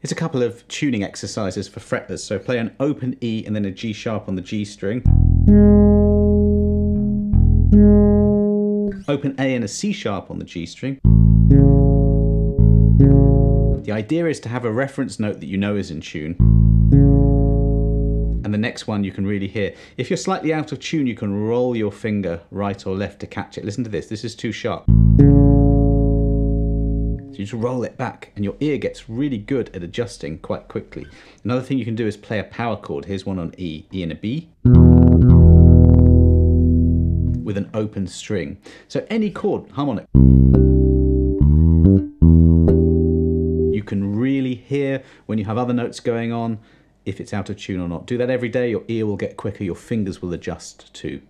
Here's a couple of tuning exercises for fretless. So play an open E and then a G sharp on the G string. Open A and a C sharp on the G string. The idea is to have a reference note that you know is in tune. And the next one you can really hear. If you're slightly out of tune, you can roll your finger right or left to catch it. Listen to this, this is too sharp. You just roll it back, and your ear gets really good at adjusting quite quickly. Another thing you can do is play a power chord. Here's one on E, E and a B with an open string. So any chord, harmonic. You can really hear when you have other notes going on if it's out of tune or not. Do that every day, your ear will get quicker, your fingers will adjust too.